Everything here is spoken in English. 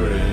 Amen.